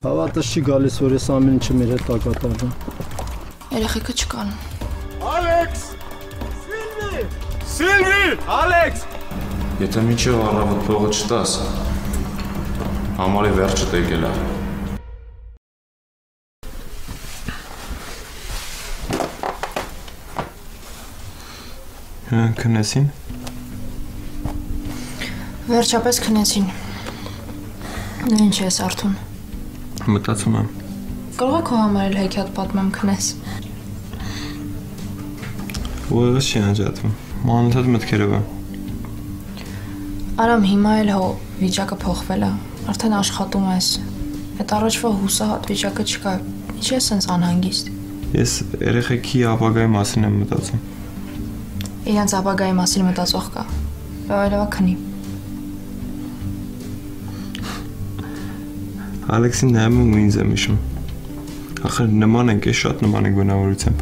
Հավատս չի գալիս, որ ես ամեն ինչը մեր հետ ակատարն եմ։ Երեխեքը չկան։ Ալեքս! Սիլվի! Սիլվի! Ալեքս! Եթե միջև առավոտ փողը չտաս, համարի վերջը եկել է։ քնեցին։ Վերջապես քնեցին։ ինչ ես արթուն։ Մտածում եմ։ Կարող է քո համար էլ հեքիաթ պատմեմ քնես։ Ուղղակի չի անջատվում։ Մանութատ մտքերով է։ Արամ հիմա էլ հո վիճակը փոխվել է։ Արդեն աշխատում ես։ Այդ առաջվա հուսահատ վիճակը չկա։ Ինչ ես սենց անհանգիստ։ Ես երեխեքի ապագայի մասին եմ մտածում։ Իրանց ապագայի մասին մտածող կա։ Այլևա քնի։ Ալեքսին նայում ու ինձ եմ հիշում։ Ախր նման ենք, է շատ նման ենք բնավորությամբ։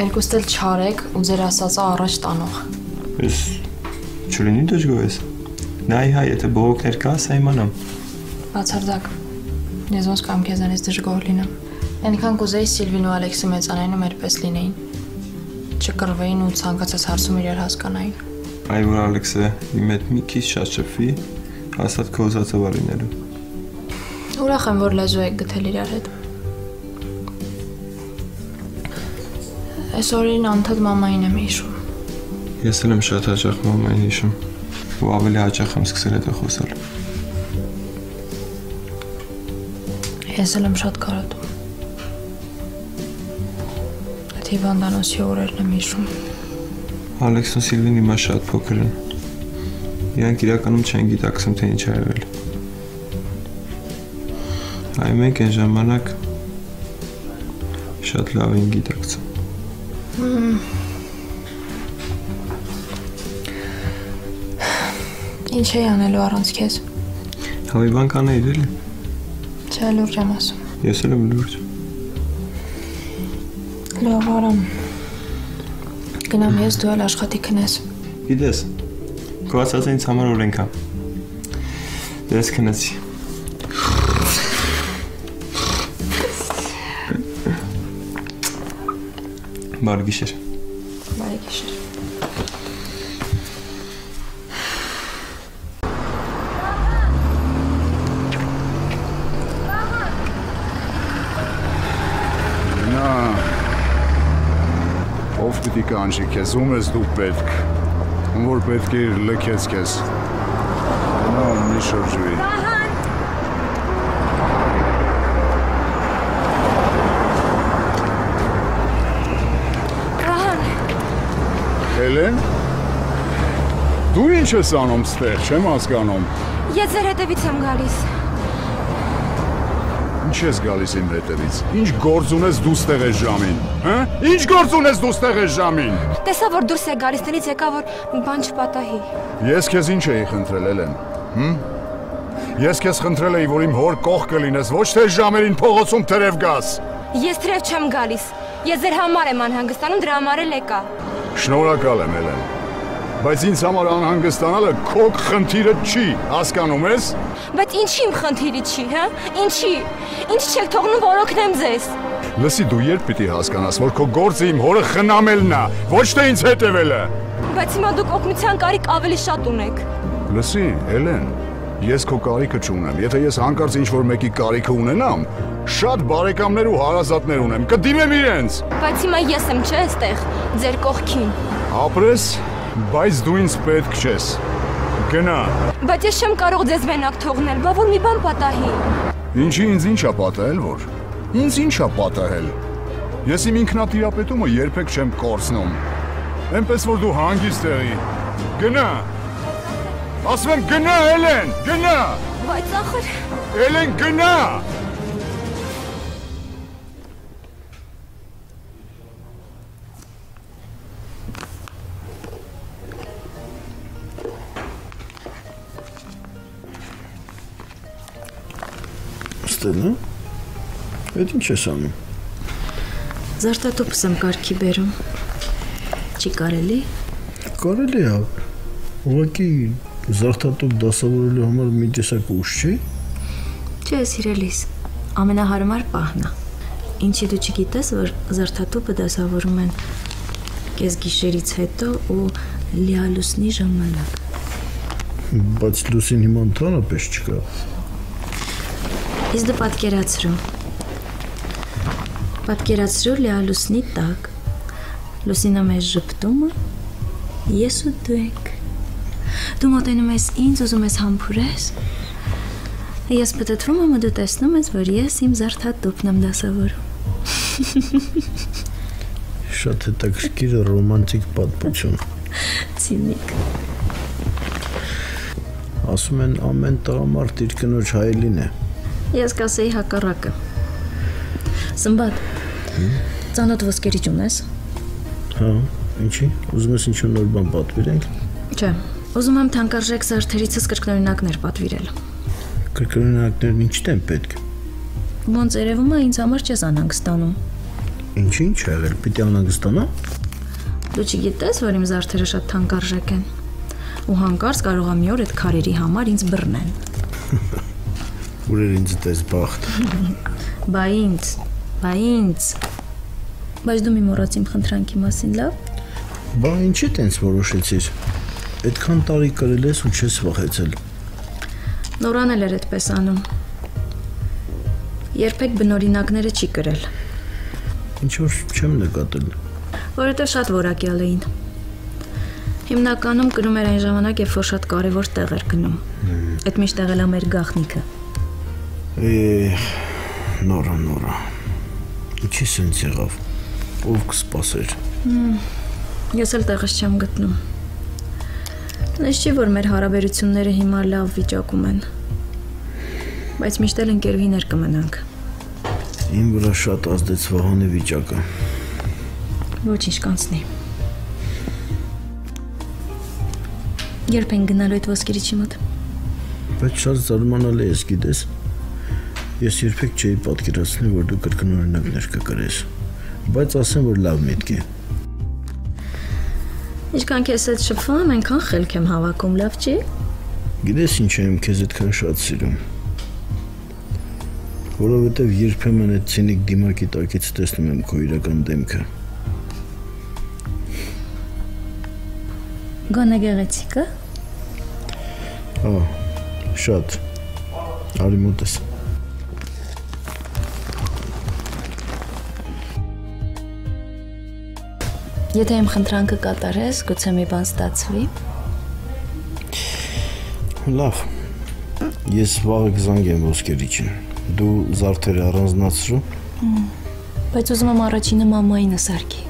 Երկուստ էլ չարեք ու ձեր ասածը առաջ տանող։ Ես չլինի դժգոհ ես։ Նայ հայ, եթե բողոքներ կա, սա իմանամ։ Բացարձակ։ Ես ոնց կամ քեզանից դժգոհ լինեմ։ Այնքան կուզեի Սիլվին ու Ալեքսը մեծանային ու մերպես լինեին։ Չկռվեին ու ցանկացած հարցում իրար հասկանային։ Այ որ Ալեքսը իմ հետ մի քիչ շատ շփվի, հաստատ քո ուզածը վար լինելու։ Ուրախ եմ, որ լեզու եք գտել իրար հետ։ Այսօրին անդադ մամային եմ հիշում։ Ես էլ եմ շատ հաճախ մամային հիշում։ Ու ավելի հաճախ եմ սկսել հետո խոսալ։ Ես էլ եմ շատ կարոտում։ Այդ հիվանդանոցի օրերն եմ հիշում։ Ալեքսն ու Սիլվին հիմա շատ փոքր են։ Իրանք իրականում չեն գիտակցում թե ինչ ա եղել։ Այ մենք այն ժամանակ շատ լավ են գիտակցում։ Ինչ էի անելու առանց քեզ։ Հավիվան կանեիր էլի։ Չէ, լուրջ եմ ասում։ Ես էլ եմ լուրջ։ Լավ, արամ։ Գնամ ես դու էլ աշխատի քնես։ Գիտես, քո ասածը ինձ համար օրենք է։ Դες քնեցի։ Բարի գիշեր։ Բարի գիշեր։ Նա ով պիտի կանչի քեզ, ում ես դու պետք։ Ում որ պետք է իր լքեց քեզ։ Նա մի շրջուի։ Հելեն Դու ինչ ես անում ստեղ, չեմ հասկանում։ Ես ձեր հետևից եմ գալիս։ Ինչ ես գալիս իմ հետևից։ Ինչ գործ ունես դու ստեղ ես ժամին, հա? Ինչ գործ ունես դու ստեղ ես ժամին։ Տեսա որ դուրս է գալիս, տնից եկա որ բան չպատահի։ Ես քեզ ինչ էի խնդրել, Էլեն։ Հմ? Ես քեզ խնդրել էի, որ իմ հոր կողքը լինես, ոչ թե ժամերին փողոցում թրև գաս։ Ես թրև չեմ գալիս։ Ես ձեր համար եմ անհանգստանում, դրա համար էլ եկա։ Շնորհակալ եմ, Էլեն։ Բայց ինձ համար անհանգստանալը քո խնդիրը չի, հասկանում ես։ Բայց ինչի իմ խնդիրի չի, հա? Ինչի։ Ինչ չեք թողնում որ օգնեմ ձեզ։ Լսի դու երբ պիտի հասկանաս, որ քո գործը իմ հորը խնամելն է, ոչ թե ինձ հետևելը։ Բայց հիմա դուք օգնության կարիք ավելի շատ ունեք։ Լսի, Էլեն, ես քո կարիքը չունեմ։ Եթե ես հանկարծ ինչ որ մեկի կարիքը ունենամ, շատ բարեկամներ ու հարազատներ ունեմ, կդիմեմ իրենց։ Բայց հիմա ես եմ չէ այստեղ, ձեր կողքին։ Ապրես, բայց դու ինձ պետք չես։ Գնա։ Բայց ես չեմ կարող ձեզ մենակ թողնել, բա որ մի բան պատահի։ Ինչի ինձ ինչա պատահել որ։ Ինձ ինչա պատահել։ Ես իմ ինքնատիրապետումը երբեք չեմ կորցնում։ Էնպես որ դու հանգիստ եղի։ Գնա։ Ասում եմ գնա, Էլեն, գնա։ Բայց ախր Էլեն գնա։ Ստելա։ Այդ ինչ ես անում։ Զարտատոպս եմ կարգի բերում։ Չի կարելի։ Կարելի է։ Ուղղակի զարդատոп դասավորելու համար մի տեսակ ուշ չի։ Չէ, սիրելիս, ամենահարմար պահն է։ Ինչի դու չգիտես, որ զարթատուպը դասավորում են կես գիշերից հետո ու լիալուսնի ժամանակ։ Բայց լուսին հիմա ընդհանրապես չկա։ Իսկ դու պատկերացրու։ Պատկերացրու լիալուսնի տակ։ Լուսինը մեզ ճպտումը, ես ու դու եք։ Դու մոտենում ես ինձ, ուզում ես համբուրես։ Ես պատտվում եմ ու դու տեսնում ես, որ ես իմ զարթատուպն եմ դասավորում։ Շատ հետաքրքիր ռոմանտիկ պատմություն։ Ցինիկ։ Ասում են ամեն տղամարդ իր կնոջ հայելին է։ Ես կասեի հակառակը։ Սմբատ։ Ծանոթ ոսկերիչ ունես։ Հա, ինչի։ Ուզում ես ինչ-որ նոր բան պատվիրենք։ Չէ։ Ուզում եմ թանկարժեք զարդերիցս կրկնօրինակներ պատվիրել։ Կրկնակներն ինչ տեն պետք։ Ոնց երևում է ինձ համար չես անհանգստանում։ Ինչ-ինչ ա եղել, պիտի անհանգստանա։ Դու չգիտես, որ իմ զարդերը շատ թանկարժեք են։ Ու հանկարծ կարող եմ մի օր այդ քարերի համար ինձ բռնեն։ Ուրեր ինձ դες բախտ։ Բա ինձ, բա ինձ։ Բայց դու մի մոռաց իմ խնդրանքի մասին, լավ։ Բա ինչի տենց որոշեցիր։ Այդքան տարի կրել ես ու չես վախեցել։ Նորան էլ էր այդպես անում։ Երբեք բնօրինակները չի կրել, Ինչ որ չեմ նկատել։ որովհետև շատ որակյալ էին։ Հիմնականում կրում էր այն ժամանակ, երբ որ շատ կարևոր տեղ էր գնում։ Այդ միշտ եղել է մեր գախնիկը։ Է նորա նորա։ Ինչի սենց եղավ։ Ով կսպասեր։ Ես էլ տեղս չեմ գտնում։ Նես չի որ մեր հարաբերությունները հիմա լավ վիճակում են։ Բայց միշտ էլ ընկերուհիներ կմնանք։ Իմ վրա շատ ազդեց Վահանի վիճակը։ Ոչինչ կանցնի։ Երբ են գնալու այդ ոսկերիչի մոտ։ Բայց շատ զարմանալի է, գիտես։ Ես երբեք չէի պատկերացնի, որ դու կրկնօրինակներ կկրես։ Բայց ասեմ, որ լավ միտք է։ Ինչքան քեզ հետ շփվում եմ, այնքան խելք եմ հավաքում, լավ չի։ Գիտես ինչ եմ քեզ այդքան շատ սիրում։ Որովհետև երբեմն այդ ցինիկ դիմակի տակից տեսնում եմ քո իրական դեմքը։ Գոնե գեղեցիկ է։ Ահ, շատ։ Արի մոտես։ Եթե իմ խնդրանքը կատարես, գուցե մի բան ստացվի։ Լավ։ Ես վաղը կզանգեմ ոսկերիչին։ Դու զարդերը առանձնացրու, Բայց ուզում եմ առաջինը մամային սարքի։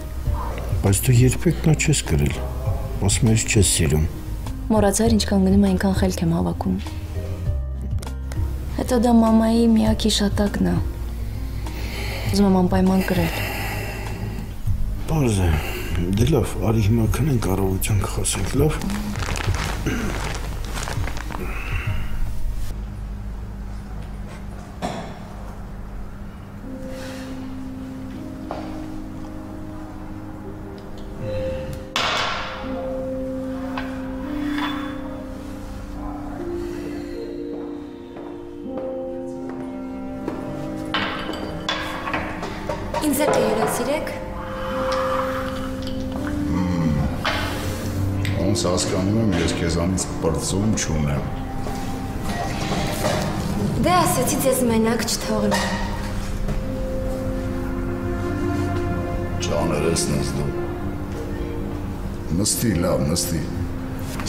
բայց դու երբեք նա չես գրել։ Ասում ես չես սիրում։ Մոռացար ինչքան գնում այնքան խելք եմ հավաքում։ Հետո դա մամայի միակ հիշատակն է։ Ուզում եմ անպայման գրել։ Բարձ է։ Դե լավ, արի հիմա քնենք առավոտյան կխոսենք, լավ։ չունեմ։ Դե ասեցի ձեզ մենակ չթողնեմ։ Ջաներեսն ես դու։ Նստի, լավ, նստի։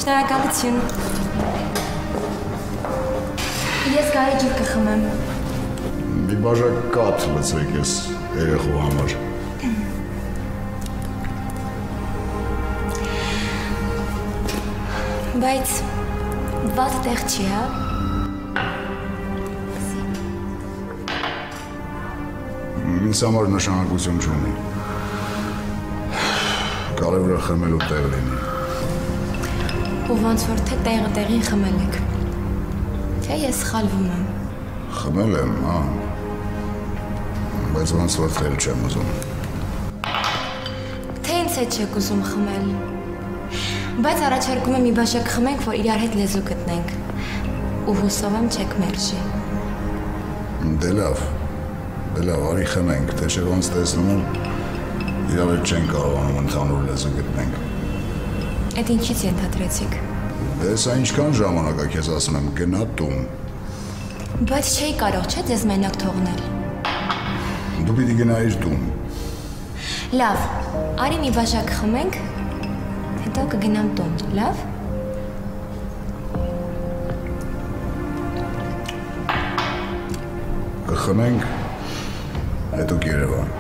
Շնորհակալություն։ Ես գարի ջուր կխմեմ։ Մի բաժակ կաթ լցեք ես երեխու համար։ Բայց վատ տեղ չի, հա։ Ինձ համար նշանակություն չունի։ Կարևորը խմելու տեղ լինի։ Ու ոնց որ թե տեղը տեղին խմել եք։ Թե ես սխալվում եմ։ Խմել եմ, հա։ Բայց ոնց որ թել չեմ ուզում։ Թե ինձ հետ չեք ուզում խմել։ Բայց առաջարկում եմ մի բաժակ խմենք, որ իրար հետ լեզու գտնենք։ Ու հուսով եմ չեք մերժի։ Դե լավ։ Դե լավ, արի խմենք, թե չէ ոնց տեսնում եմ իրար հետ չեն կարողանում ընդհանուր լեզու գտնենք։ Այդ ինչից ենթադրեցիք։ Դե սա ինչքան ժամանակ է քեզ ասում եմ, գնա տուն։ Բայց չէի կարող, չէ՞ ձեզ մենակ թողնել։ Դու պիտի գնայիր տուն։ Լավ, արի մի բաժակ խմենք, հետո կգնամ տուն, լավ։ Կխմենք, հետո Երևան։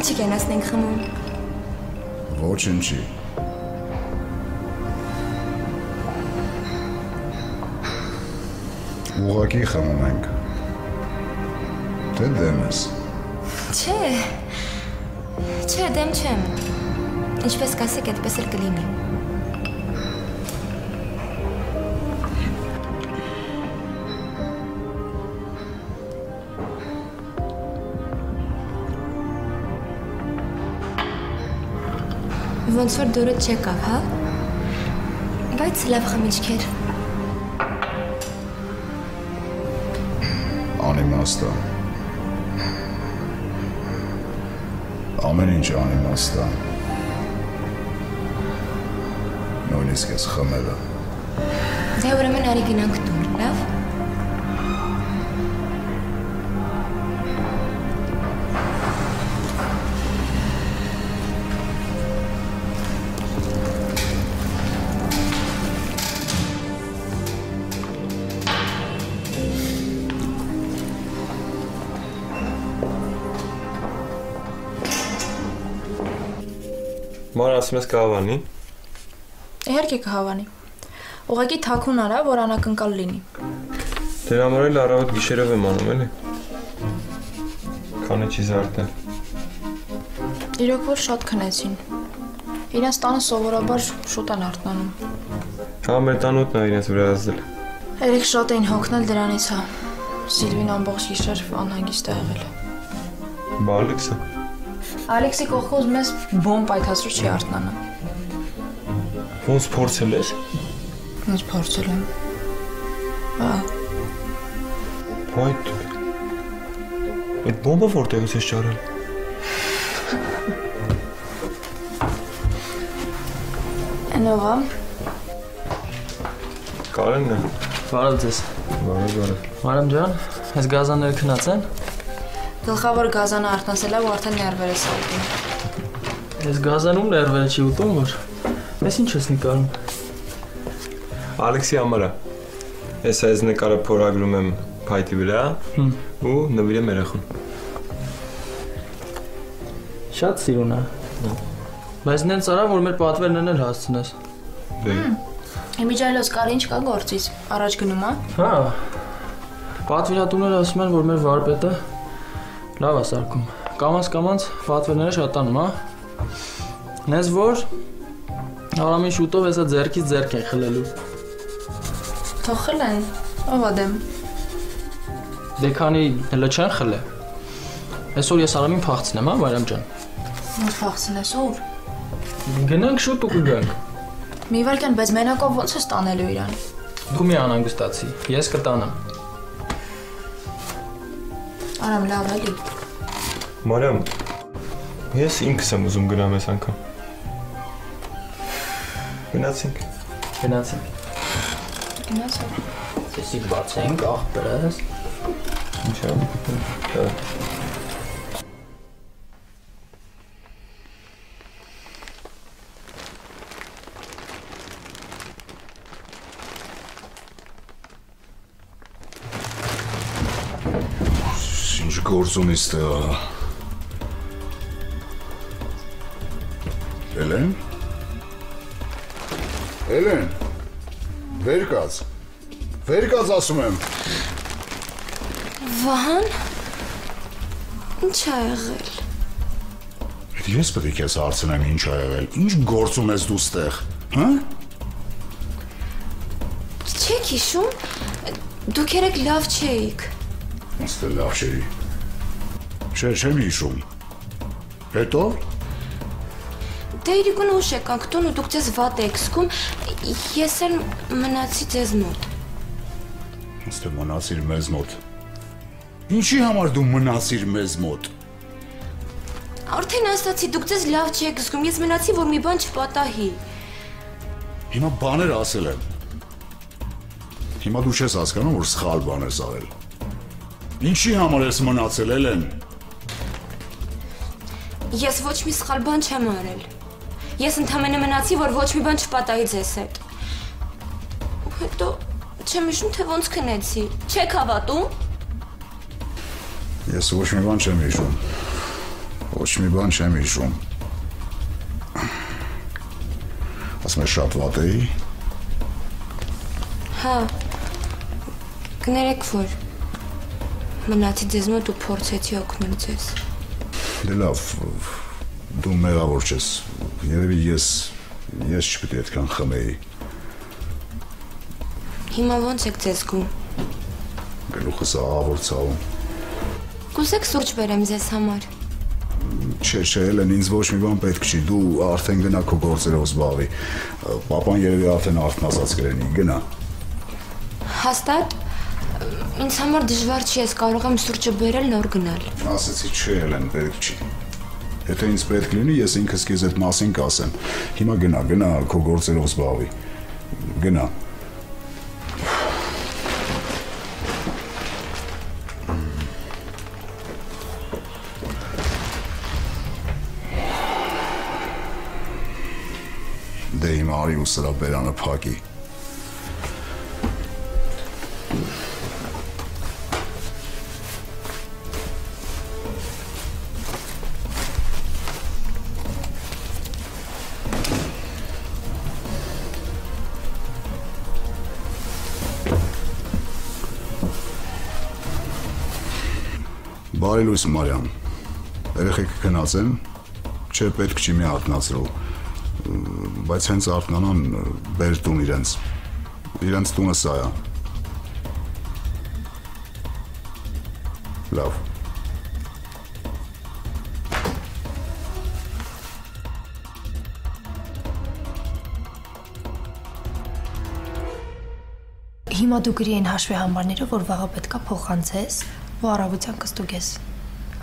Ինչի կենացնենք խմում։ Ոչինչի։ Ուղակի խմում ենք։ Դե դեմ ես։ Չէ։ Չէ, դեմ չեմ։ Ինչպես կասեք, այդպես էլ կլինի։ Ոնց որ դուրը չեկավ, հա? Բայց լավ խմիչք էր։ Անիմաստ է։ Ամեն ինչ անիմաստ է։ Նույնիսկ ես խմելը։ Դե ուրեմն արի գնանք տուն, լավ։ Ման ասում ես կհավանի։ Իհարկե կհավանի։ Ուղղակի թաքուն արա, որ անակնկալ լինի։ Դրա համար էլ առավոտ գիշերով եմ անում, էլի։ Քանի չի զարթել։ Իրոք որ շատ քնեցին։ Իրենց տանը սովորաբար շուտ են արթնանում։ Հա մեր տանոթն է իրենց վրա ազդել։ Երեք շատ էին հոգնել դրանից, հա։ Սիլվին ամբողջ գիշեր անհանգիստ է եղել։ Բալեքսը։ Ալեքսի կողքոզ մեզ բոմ պայթացրու չի արթնանա։ Ոնց փորձել ես։ Ոնց փորձել եմ։ Ահա, Հայտ։ Այդ բոմբը որտեղից ես ճարել։ այնողա։ Կարենն է։ Բարև ձեզ։ Բարև, բարև։ Մարամ ջան, այս գազանները քնած են։ Գլխավոր գազանը արթնացել է ու արդեն ներվեր է սալտում։ Այս գազանում ներվերը չի ուտում որ։ Ես ինչ ես նկարում։ Ալեքսի համարա։ Ես այս նկարը փորագրում եմ փայտի վրա ու նվիրեմ երախուն։ Շատ սիրուն է։ Բայց նենց արա որ մեր պատվերներն էլ հասցնես։ Դե Իմիջայլոս կարի ինչ կա գործից։ Առաջ գնում է։ Հա։ Պատվիրատուները ասում են որ մեր վարպետը լավ է սարքում։ Կամած կամած պատվերները շատանում, հա։ Նես որ Արամին շուտով հեսա ձերքից ձերք են խլելու։ Թող խլեն։ Ով ա դեմ։ Դե քանի հələ չեն խլե։ Այսօր ես Արամին փախցնեմ, հա, Մարիամ ջան։ Ոնց փախցնես ուր։ Գնանք շուտ ու կգանք։ Մի վարքան, բայց մենակով ոնց ես տանելու իրան։ Դու մի անհանգստացի։ Ես կտանեմ։ Արամ լավ էլի։ Մարիամ, ես ինքս եմ ուզում գնամ այս անգամ։ Գնացինք։ Գնացինք։ Գնացա։ Էսի բացենք աղբերս։ Ինչա։ Դա Ինչ գործում ես տեղ։ Էլեն։ Էլեն։ Վեր կաց։ Վեր կաց ասում եմ։ Վահան։ Ինչ ա եղել։ Ես պետք է հարցնեմ ինչ ա եղել։ Ինչ գործում ես դու ստեղ։ Հա։ Չեք հիշում։ Դուք երեք լավ չէիք։ Ոնց թե լավ չէի։ Չէ, չեմ հիշում։ Հետո Դե իրիկուն ուշ եկանք տուն ու դուք ձեզ վատ եք զգում։ Ես էլ մնացի ձեզ մոտ։ թե մնացիր մեզ մոտ։ Ինչի համար դու մնացիր մեզ մոտ։ Արդեն ասացի, դուք ձեզ լավ չեք զգում։ Ես մնացի, որ մի բան չպատահի։ Հիմա բաներ ասել եմ։ Հիմա դու չես հասկանում, որ սխալ բան ես արել։ Ինչի համար ես մնացել, Էլեն։ Ես ոչ մի սխալ բան չեմ արել։ Ես ընդամենը մնացի, որ ոչ մի բան չպատահի ձեզ հետ։ Հետո չեմ հիշում, թե ոնց քնեցի։ Չեք հավատում։ Ես ոչ մի բան չեմ հիշում։ Ոչ մի բան չեմ հիշում։ Ասում ես շատ վատ էի։ Հա։ Կներեք որ մնացի ձեզ մոտ ու փորձեցի օգնել ձեզ։ Դե լավ, դու մեղավոր չես։ Երևի ես ես չպետք է այդքան խմեի։ Հիմա ոնց եք ձեզ զգում։ Գլուխս աղավոր ցավում։ Կուզեք սուրճ բերեմ ձեզ համար։ Չէ, չէ, Էլեն, ինձ ոչ մի բան պետք չի։ Դու արդեն գնա քո գործերով զբաղվի։ Պապան երևի արդեն արթնացած կլինի։ Գնա։ Հաստատ ինձ համար դժվար չի, ես կարող եմ սուրճը բերել նոր գնալ։ Ասացի չէ, Էլեն, պետք չի։ Եթե ինձ պետք լինի, ես ինքս քեզ այդ մասին կասեմ։ Հիմա գնա, գնա քո գործերով զբաղվի։ Գնա։ Դե հիմա արի ու սրա բերանը փակի։ Բարի լույս Մարիամ։ Երեխեք քնած են։ Չէ, պետք չի մի արթնացրու բայց հենց արթնանան բեր տուն իրենց։ Իրենց տունը սա է։ Լավ։ Հիմա դու գրի այն հաշվի համարները, որ վաղը պետքա փոխանցես ու առավոտյան կստուգես։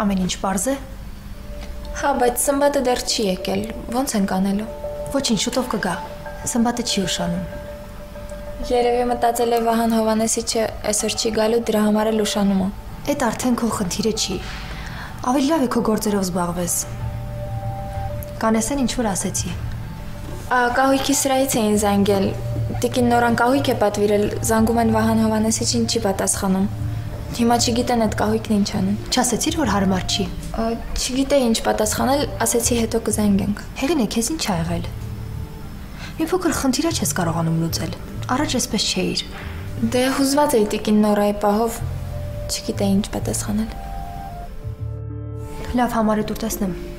Ամեն ինչ པարզ է։ Հա, բայց սմբատը դեռ չի եկել։ Ոնց ենք անելու։ Ոչինչ, շուտով կգա։ Սմբատը չի ուշանում։ Երևի մտածել է Վահան Հովանեսիչը այսօր չի գալու, դրա համար էլ ուշանում է։ Այդ արդեն քո խնդիրը չի։ Ավելի լավ է քո գործերով զբաղվես։ Կանեսեն ինչ որ ասեցի։ Ա կահույքի սրայից էին զանգել։ Տիկին Նորան կահույք է պատվիրել, զանգում են Վահան Հովանեսիչին չի պատասխանում։ Հիմա չգիտեն այդ կահույքն ինչ անեն։ Չասեցիր, որ հարմար չի։ Չգիտեի ինչ պատասխանել, ասեցի հետո կզանգենք։ Հեղինե, քեզ ինչ ա եղել։ Մի փոքր խնդիրը չես կարողանում լուծել։ Առաջ էսպես չէիր։ Դե հուզված էի տիկին Նորայի պահով, չգիտեի ինչ պատասխանել։ Լավ, համարը դու տեսնեմ։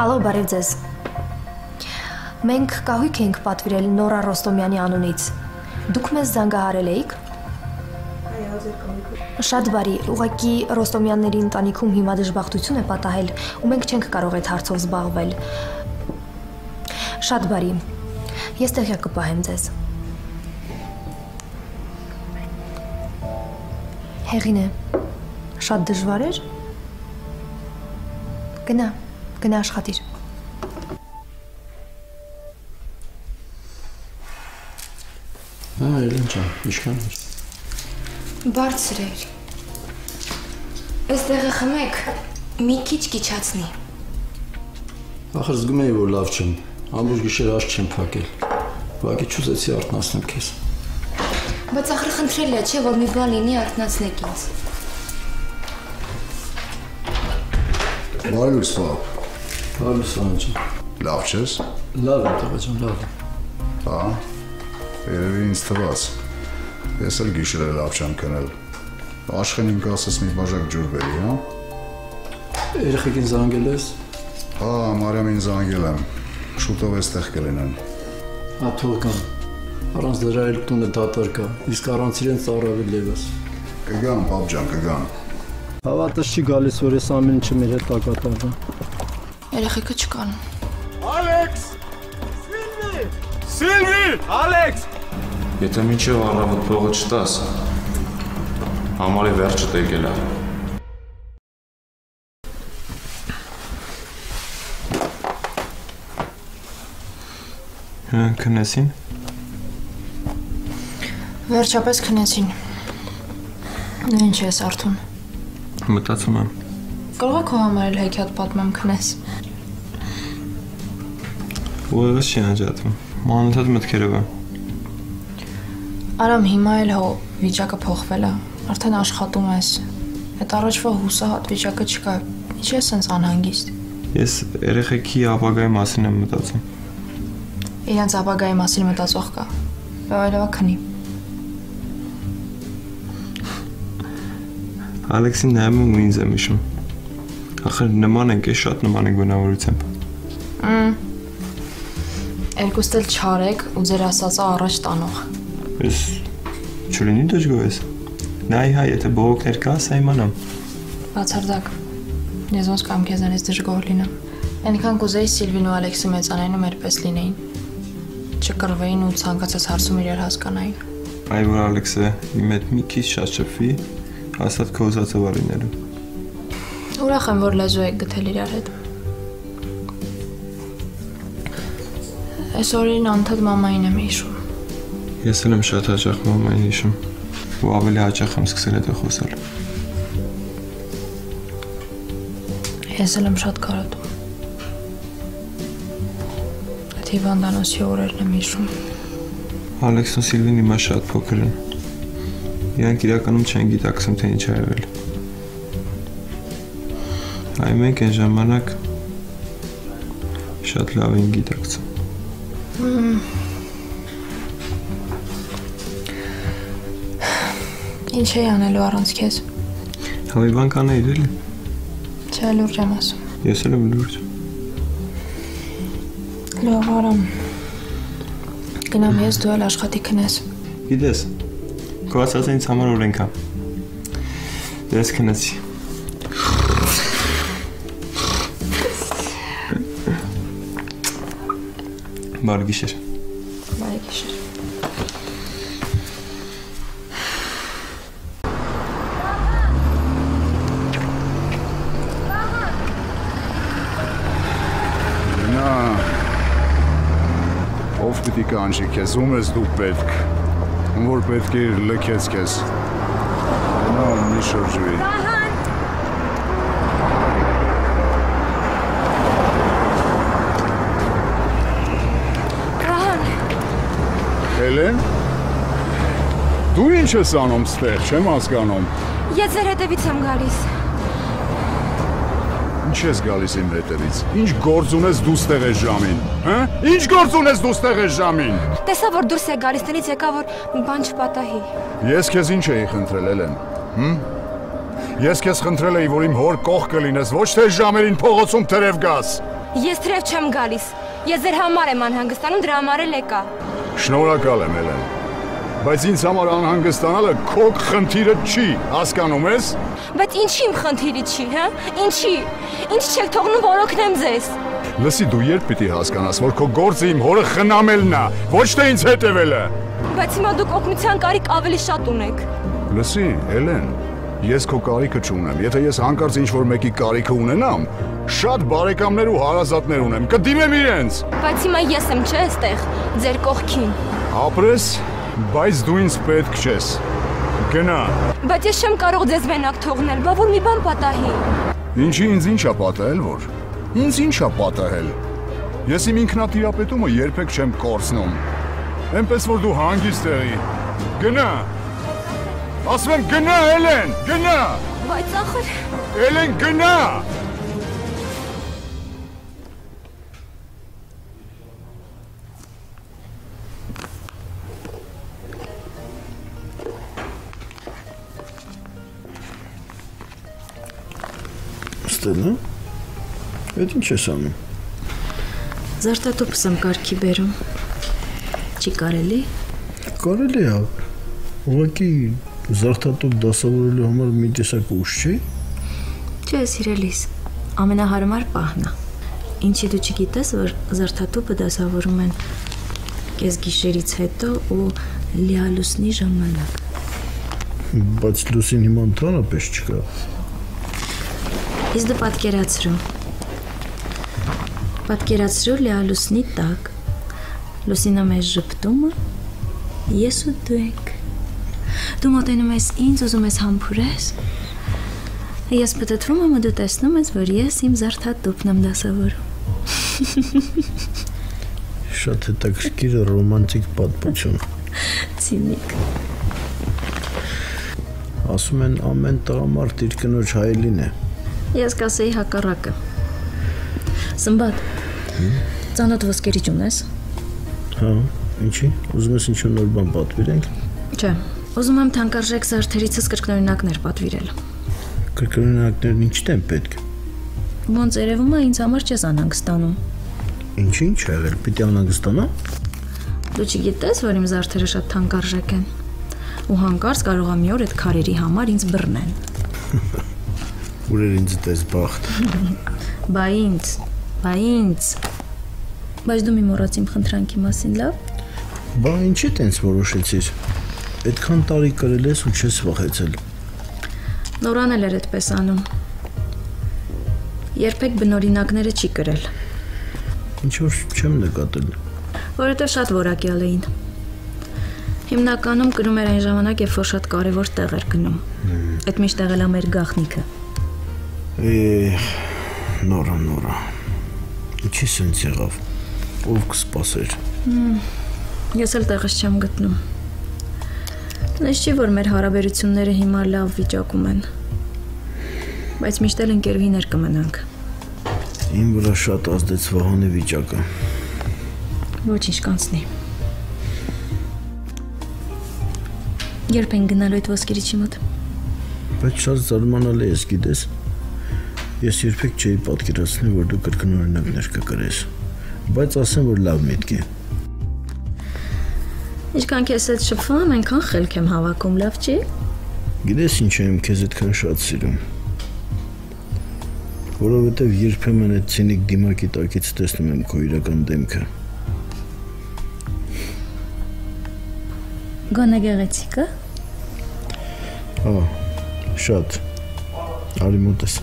Ալո, բարև ձեզ։ Մենք կահույք էինք պատվիրել Նորա Ռոստոմյանի անունից։ Դուք մեզ զանգահարել էիք։ Շատ բարի, ուղղակի Ռոստոմյանների ընտանիքում հիմա դժբախտություն է պատահել, ու մենք չենք կարող այդ հարցով զբաղվել։ Շատ բարի։ Ես տեղյակ կպահեմ ձեզ։ Հեղին է։ Շատ դժվար էր։ Գնա, գնա աշխատիր։ Հա, Էլեն ջան, ինչքան էր։ Բարձր էր։ Այստեղը խմեք, մի քիչ կիչացնի։ Ախր զգում էի, որ լավ չեմ։ Ամբողջ գիշեր աչք չեմ փակել։ Ուղղակի չուզեցի արթնացնել քեզ։ Բայց ախր խնդրել է, չէ, որ մի բան լինի արթնացնեք ինձ։ Բարի լույս պապ։ Բարի սան ջան։ Լավ չես։ Լավ է, տղա ջան, լավ է։ Հա։ Երևի ինձ թվաց։ Ես էլ գիշերը լավ չեմ քնել։ Աշխենին կասես մի բաժակ ջուր բերի, հա։ Երեխեքին զանգել ես։ Հա, Մարիամին զանգել եմ։ Շուտով էստեղ կլինեն։ Հա, թող գան։ Առանց դրա էլ տունը դատար կա։ Իսկ առանց իրեն ծառավել եւս։ Կգան, պապ ջան, կգան։ Հավատս չի գալիս, որ ես ամեն ինչը մեր հետ ակատար եմ։ Երեխեքը չկան։ Ալեքս! Սիլվի! Սիլվի! Ալեքս! Եթե մինչև առավոտ փողը չտաս, համարի վերջը եկել է։ քնեցին։ Վերջապես քնեցին։ ինչ ես արթուն։ Մտածում եմ։ Կարող է քո համար էլ հեքիաթ պատմեմ քնես։ Ուղղակի չի անջատվում։ Մանութատ մտքերով եմ։ Արամ հիմա էլ հո վիճակը փոխվել է։ Արդեն աշխատում ես։ Այդ առաջվա հուսահատ վիճակը չկա։ Ինչի՞ ես սենց անհանգիստ։ Ես երեխեքի ապագայի մասին եմ մտածում։ Իրանց ապագայի մասին մտածող կա։ Բավարարվա քնի։ Ալեքսին նայում ու ինձ եմ հիշում։ Ախր նման ենք, է շատ նման ենք գունավորությամբ։ Մմ։ Երկուստ էլ չարեք ու ձեր ասածը առաջ տանող։ Ես չլինի դժգոհ ես։ Նայ հայ, եթե բողոքներ կա, սա իմանամ։ Բացարձակ։ Ես ոնց կամ քեզանից դժգոհ լինեմ։ Այնքան կուզեի Սիլվին ու Ալեքսը մեծանային ու մերպես լինեին։ Չկռվեին ու ցանկացած հարցում իրար հասկանային։ Այ որ Ալեքսը իմ հետ մի քիչ շատ շփվի, հաստատ քո ուզածը վարինելու։ Ուրախ եմ, որ լեզու եք գտել իրար հետ։ Այսօրին անդադ մամային եմ հիշում։ Ես էլ եմ շատ հաճախ մամային հիշում։ Ու ավելի հաճախ եմ սկսել հետո խոսալ։ Ես էլ եմ շատ կարոտում։ Այդ հիվանդանոցի օրերն եմ հիշում։ Ալեքսն ու Սիլվին հիմա շատ փոքր են։ Իրանք իրականում չեն գիտակցում թե ինչ ա եղել։ Այ մենք այն ժամանակ շատ լավ են գիտակցում։ Ինչ էի անելու առանց քեզ։ Հավիվան կանեիր էլի։ Չէ, լուրջ եմ ասում։ Ես էլ եմ լուրջ։ Լավ, արամ։ Գնամ ես դու էլ աշխատի քնես։ Գիտես, քո ասածը ինձ համար օրենք է։ Ես քնեցի։ Բարի գիշեր։ Բարի գիշեր։ Նա ով պիտի կանչի քեզ, ում ես դու պետք։ Ում որ պետք է իր լքեց քեզ։ Նա մի շրջվի։ Ռահան, Հելեն։ Դու ինչ ես անում ստեղ, չեմ հասկանում։ ես ձեր հետևից եմ գալիս։ Ինչ ես գալիս իմ հետևից։ Ինչ գործ ունես դու ստեղ ես ժամին, հա? Ինչ գործ ունես դու ստեղ ես ժամին։ Տեսա որ դուրս է գալիս, տնից եկա որ բան չպատահի։ Ես քեզ ինչ էի խնդրել, Հելեն։ Հմ? Ես քեզ խնդրել էի, որ իմ հոր կողքը լինես, ոչ թե ժամերին փողոցում թրև գաս։ Ես թրև չեմ գալիս։ Ես ձեր համար եմ անհանգստանում, դրա համար էլ եկա։ Շնորհակալ եմ, Հելեն։ Բայց ինձ համար անհանգստանալը քո խնդիրը չի, հասկանում ես։ Բայց ինչի իմ խնդիրը չի, հա? Ինչի։ Ինչ չեք թողնում որոքնեմ ձեզ։ Լսի դու երբ պիտի հասկանաս, որ քո գործը իմ հորը խնամելն է, ոչ թե ինձ հետևելը։ Բայց հիմա դուք օգնության կարիք ավելի շատ ունեք։ Լսի, Հելեն, ես քո կարիքը չունեմ։ Եթե ես հանկարծ ինչ-որ մեկի կարիքը ունենամ, շատ բարեկամներ ու հարազատներ ունեմ, կդիմեմ իրենց։ Բայց հիմա ես եմ չէ այստեղ, ձեր կողքին։ Ապրես, բայց դու ինձ պետք չես։ Գնա։ Բայց ես չեմ կարող ձեզ մենակ թողնել, բա որ մի բան պատահի։ Ինչի ինձ ինչա պատահել որ։ Ինձ ինչա պատահել։ Ես իմ ինքնատիրապետումը երբեք չեմ կորցնում։ Էնպես որ դու հանգիստ եղի։ Գնա։ Ասում եմ գնա, Էլեն, գնա։ Բայց ախր Էլեն գնա։ Ստելա։ Այդ ինչ ես անում։ Զարտատոպս եմ կարգի բերում։ Չի կարելի։ Կարելի է։ Ուղղակի զարդատոп դասավորելու համար մի տեսակ ուշ չի։ Չէ, սիրելիս։ Ամենահարմար պահն է։ ինչի դու չգիտես, որ զարթատուփը դասավորում են կես գիշերից հետո ու լիալուսնի ժամանակ։ Բայց լուսին հիմա ընդհանրապես չկա։ Իսկ դու պատկերացրու։ Պատկերացրու լիալուսնի տակ։ Լուսինը մեզ ճպտումը, ես ու դու ենք։ Դու մոտենում ես ինձ, ուզում ես համբուրես։ Ես պատտվում եմ ու դու տեսնում ես, որ ես իմ զարթատուփն եմ դասավորում։ Շատ հետաքրքիր ռոմանտիկ պատմություն։ Ցինիկ։ Ասում են ամեն տղամարդ իր կնոջ հայելին է։ Ես կասեի հակառակը։ Սմբատ։ Ծանոթ ոսկերիչ ունես։ Հա, ինչի։ Ուզում ես ինչ-որ նոր բան պատվիրենք։ Չէ։ Ուզում եմ թանկարժեք զարդերիցս կրկնօրինակներ պատվիրել։ Կրկնօրինակներն ինչ դեն պետք։ Ոնց երևում է ինձ համար չես անհանգստանում։ Ինչ-ինչ եղել, պիտի անհանգստանա։ Դու չգիտես, որ իմ զարդերը շատ թանկարժեք են։ Ու հանկարծ կարող եմ մի օր այդ քարերի համար ինձ բռնեն։ Ուրեր ինձ դες բախտ։ Բա ինձ, բա ինձ։ Բայց դու մի մոռաց իմ խնդրանքի մասին, լավ։ Բա ինչի տենց որոշեցիր։ Այդքան տարի կրել ես ու չես վախեցել։ Նորան էլ էր այդպես անում։ Երբեք բնօրինակները չի կրել, Ինչ որ չեմ նկատել։ որովհետև շատ որակյալ էին։ Հիմնականում կրում էր այն ժամանակ, երբ որ շատ կարևոր տեղ էր գնում։ Այդ միշտ եղել է մեր գախնիկը։ Է նորա նորա։ Ինչի սենց եղավ։ Ով կսպասեր։ Ես էլ տեղս չեմ գտնում։ Նես չի, որ մեր հարաբերությունները հիմա լավ վիճակում են։ Բայց միշտ էլ ընկերուհիներ կմնանք։ Իմ վրա շատ ազդեց Վահանի վիճակը։ Ոչինչ կանցնի։ Երբ են գնալու այդ ոսկերիչի մոտ։ Բայց շատ զարմանալի ես, գիտես։ Ես երբեք չէի պատկերացնի, որ դու կրկնօրինակներ կկրես։ Բայց ասեմ, որ լավ միտք է։ Ինչքան քեզ հետ շփվում այնքան խելք եմ հավաքում, լավ չի։ Գիտես ինչ եմ քեզ այդքան շատ սիրում։ Որովհետև երբեմն այդ ցինիկ դիմակի տակից տեսնում եմ քո իրական դեմքը։ Գոնե գեղեցիկը։ Հա, շատ։ Արի մոտես։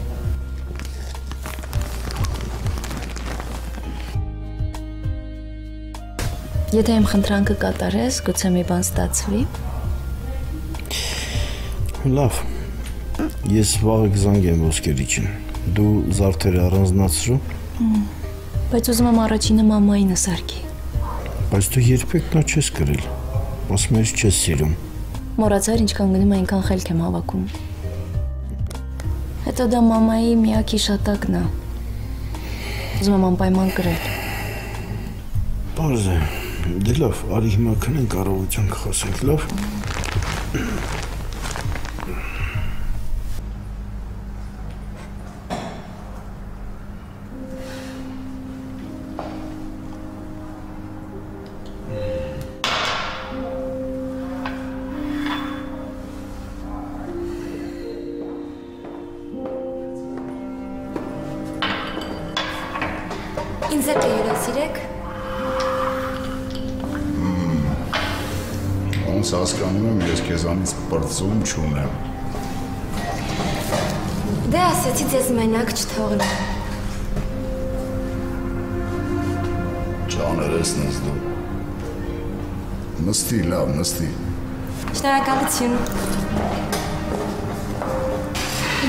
Եթե իմ խնդրանքը կատարես, գուցե մի բան ստացվի։ Լավ։ Ես վաղը կզանգեմ ոսկերիչին։ Դու զարդերը առանձնացրու, Բայց ուզում եմ առաջինը մամայինը սարքի։ բայց դու երբեք նա չես գրել։ Ասում ես չես սիրում։ Մոռացար ինչքան գնում այնքան խելք եմ հավաքում։ Հետո դա մամայի միակ հիշատակն է։ Ուզում եմ անպայման գրել։ Բարձ է։ Դե լավ, արի հիմա քնենք առավոտյան կխոսենք, լավ։ մենակ չթողնեմ։ Ջաներեսն ես դու։ Նստի, լավ, նստի։ Շնորհակալություն։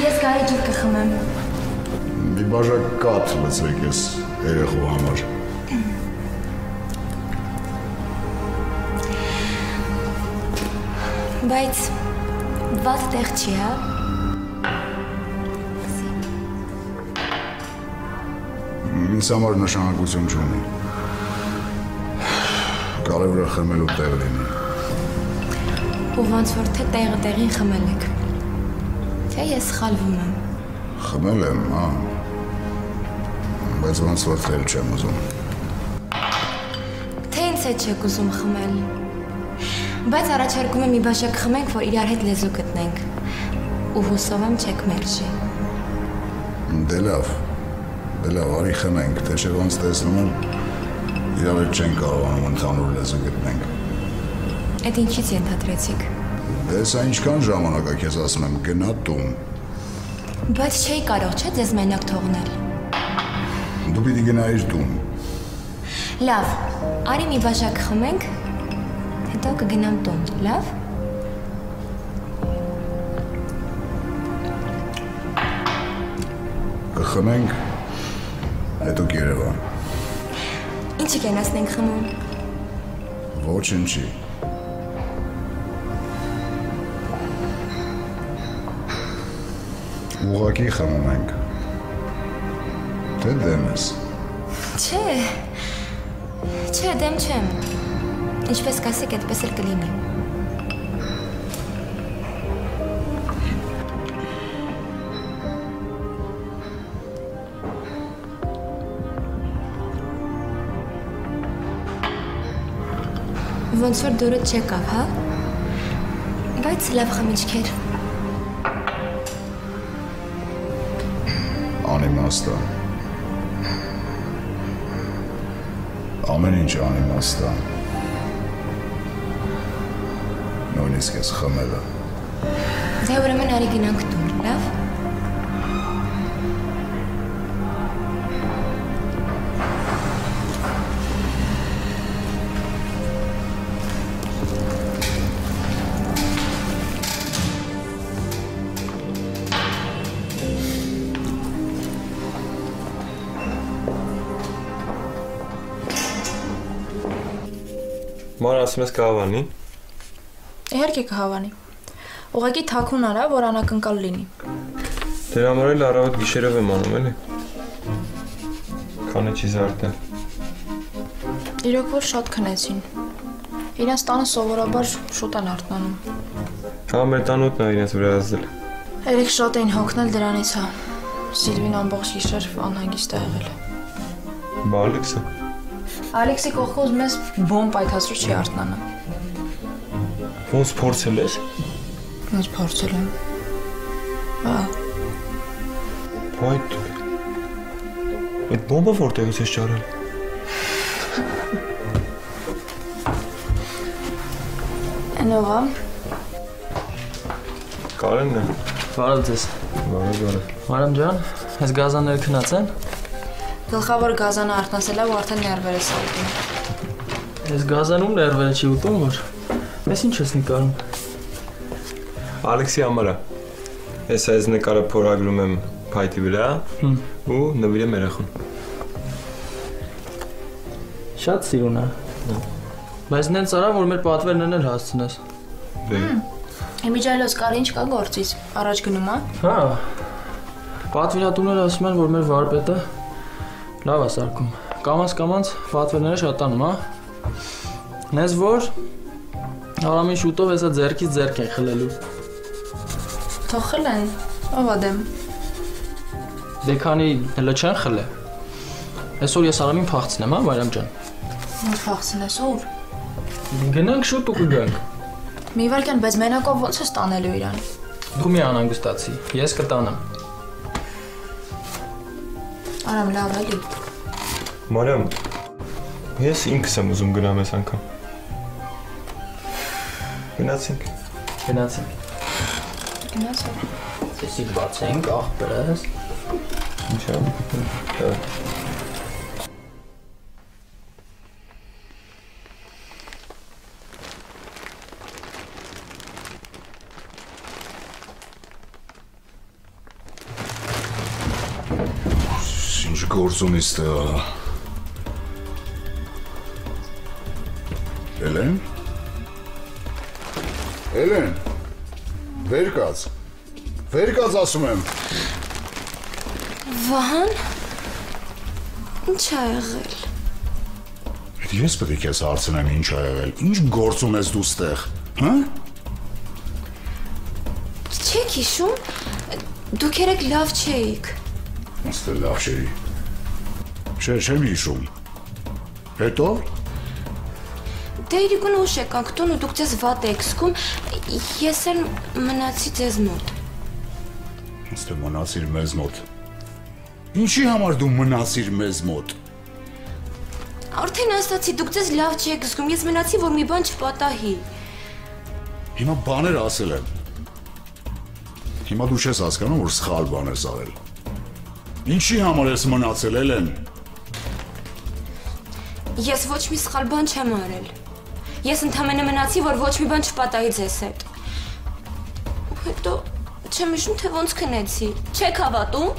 Ես գարի ջուր կխմեմ։ Մի բաժակ կաթ լցրեք ես երեխու համար։ Բայց ված տեղ չի, հա։ Ինձ համար նշանակություն չունի։ Կարևորը խմելու տեղ լինի։ Ու ոնց որ թե տեղը տեղին խմել եք։ Թե ես սխալվում եմ։ Խմել եմ, հա։ Բայց ոնց որ թել չեմ ուզում։ Թե ինձ հետ չեք ուզում խմել։ Բայց առաջարկում եմ մի բաժակ խմենք, որ իրար հետ լեզու գտնենք։ Ու հուսով եմ չեք մերժի։ Դե լավ։ Դե լավ, արի խմենք, թե չէ ոնց տեսնում եմ իրար հետ չեն կարողանում ընդհանուր լեզու գտնենք։ Այդ ինչից ենթադրեցիք։ Դե սա ինչքան ժամանակ է քեզ ասում եմ, գնա տուն։ Բայց չէի կարող, չէ՞ ձեզ մենակ թողնել։ Դու պիտի գնայիր տուն։ Լավ, արի մի բաժակ խմենք, հետո կգնամ տուն, լավ։ Կխմենք, հետո Երևան։ Ինչի կենացնենք խմում։ Ոչինչի։ Ուղակի խմում ենք։ Դե դեմ ես։ Չէ։ Չէ, դեմ չեմ։ Ինչպես կասեք, այդպես էլ կլինի։ Ոնց որ դուրը չեկավ, հա? Բայց լավ խմիչք էր։ Անիմաստ է։ Ամեն ինչ անիմաստ է։ Նույնիսկ ես խմելը։ Դե ուրեմն արի գնանք տուն, լավ։ Ման ասում ես կհավանի։ Իհարկե կհավանի։ Ուղղակի թաքուն արա, որ անակնկալ լինի։ Դրա համար էլ առավոտ գիշերով եմ անում, էլի։ Քանը չի զարտել։ Իրոք որ շատ քնեցին։ Իրենց տանը սովորաբար շուտ են արթնանում։ Հա մեր տանոթն է իրենց վրա ազդել։ Երեք շատ էին հոգնել դրանից հա։ Սիլվին ամբողջ գիշեր անհանգիստ է եղել։ Բա Ալեքսը։ Ալեքսի կողքոզ մեզ բոմբ այթացրու չի արթնանա։ Ոնց փորձել ես։ Ոնց փորձել եմ։ Ահա, Այդ Այդ բոմբը որտեղից ես ճարել։ այնողա։ Կարենն է։ Բարև ձեզ։ Բարև, բարև։ Մարամ ջան, այս գազանները քնած են։ Գլխավոր գազանը արթնացել է ու արդեն ներվեր է սալտում։ Այս գազանում ներվերը չի ուտում որ։ Ես ինչ ես նկարում։ Ալեքսի համար է։ Ես այս նկարը փորագրում եմ փայտի վրա ու նվիրեմ երախուն։ Շատ սիրուն է։ Բայց նենց արա որ մեր պատվերներն էլ հասցնես։ Դե Իմիջայլոս կարի ինչ կա գործից։ Առաջ գնում ա։ Հա։ Պատվիրատուները ասում են որ մեր վարպետը լավ է սարքում։ Կամած կամած պատվերները շատանում, հա։ Նես որ Արամի շուտով հեսա ձերքից ձերք են խլելու։ Թող խլեն։ Ով ա դեմ։ Դե քանի հələ չեն խլե։ Այսօր ես Արամին փախցնեմ, հա, Մարիամ ջան։ Ոնց փախցնես ուր։ Գնանք շուտ ու կգանք։ Մի վարքան, բայց մենակով ոնց ես տանելու իրան։ Դու մի անհանգստացի։ Ես կտանեմ։ Արամ լավ էլի։ Մարիամ, ես ինքս եմ ուզում գնամ այս անգամ։ Գնացինք։ Գնացինք։ Գնացա։ Էսի բացենք աղբերս։ Ինչա։ Հա։ Ինչ գործում ես տեղ։ Էլեն։ Էլեն։ Վեր կաց։ Վեր կաց ասում եմ։ Վահան։ Ինչ ա եղել։ Ես պետք է քեզ հարցնեմ ինչ ա եղել։ Ինչ գործում ես դու ստեղ։ Հա։ Չեք հիշում։ Դուք երեք լավ չէիք։ Ոնց թե լավ չէի։ Չէ, չեմ հիշում։ Հետո Դե իրիկուն ուշ եկանք տուն ու դուք ձեզ վատ եք զգում։ Ես էլ մնացի ձեզ մոտ։ ոնց թե մնացիր մեզ մոտ։ Ինչի համար դու մնացիր մեզ մոտ։ Արդեն ասացի, դուք ձեզ լավ չեք զգում։ Ես մնացի, որ մի բան չպատահի։ Հիմա բաներ ասել եմ։ Հիմա դու չես հասկանում, որ սխալ բան ես արել։ Ինչի համար ես մնացել Էլեն։ Ես ոչ մի սխալ բան չեմ արել։ Ես ընդամենը մնացի, որ ոչ մի բան չպատահի ձեզ հետ։ Հետո չեմ հիշում, թե ոնց քնեցի։ Չեք հավատում։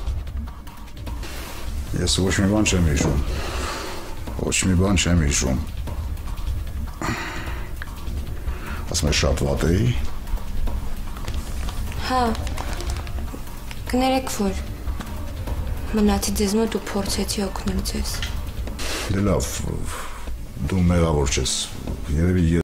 Ես ոչ մի բան չեմ հիշում։ Ոչ մի բան չեմ հիշում։ Ասում ես շատ վատ էի։ Հա։ Կներեք որ մնացի ձեզ մոտ ու փորձեցի օգնել ձեզ։ Դե լավ, դու մեղավոր չես։ Երևի